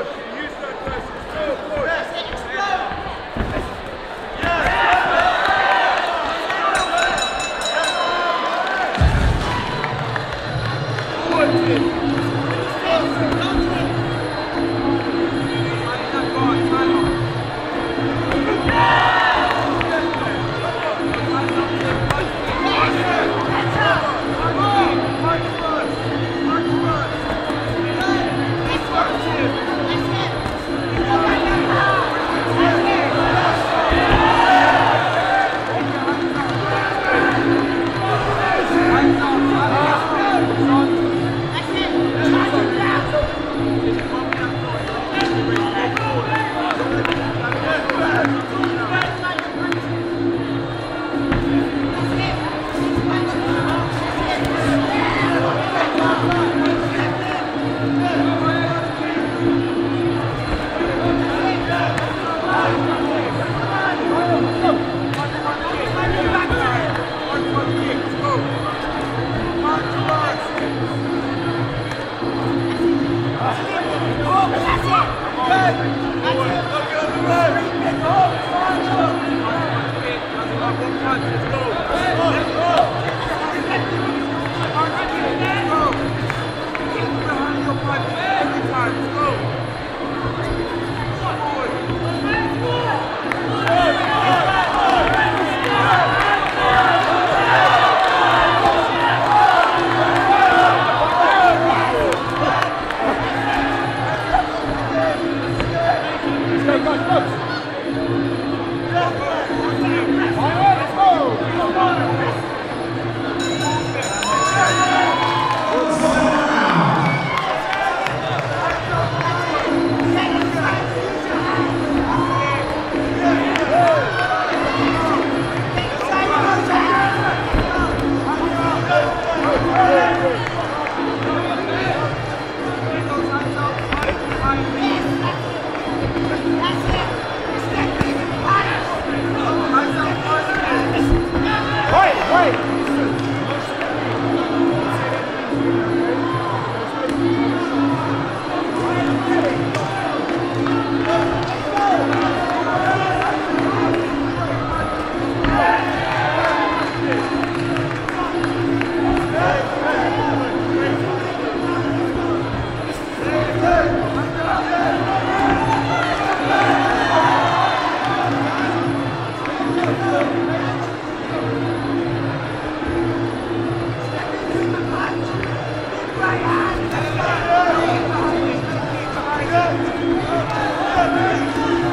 Good. Amém! Amém!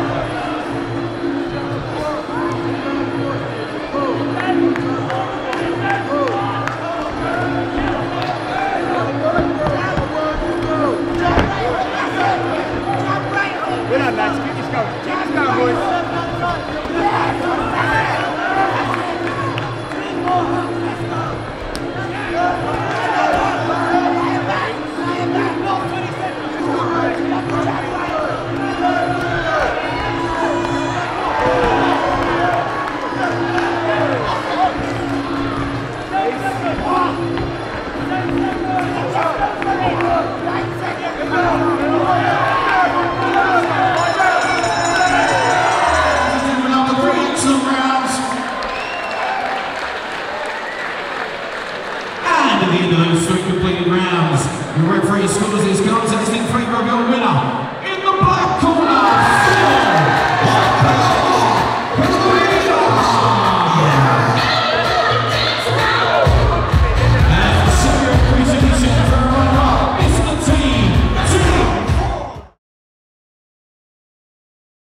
Let's go!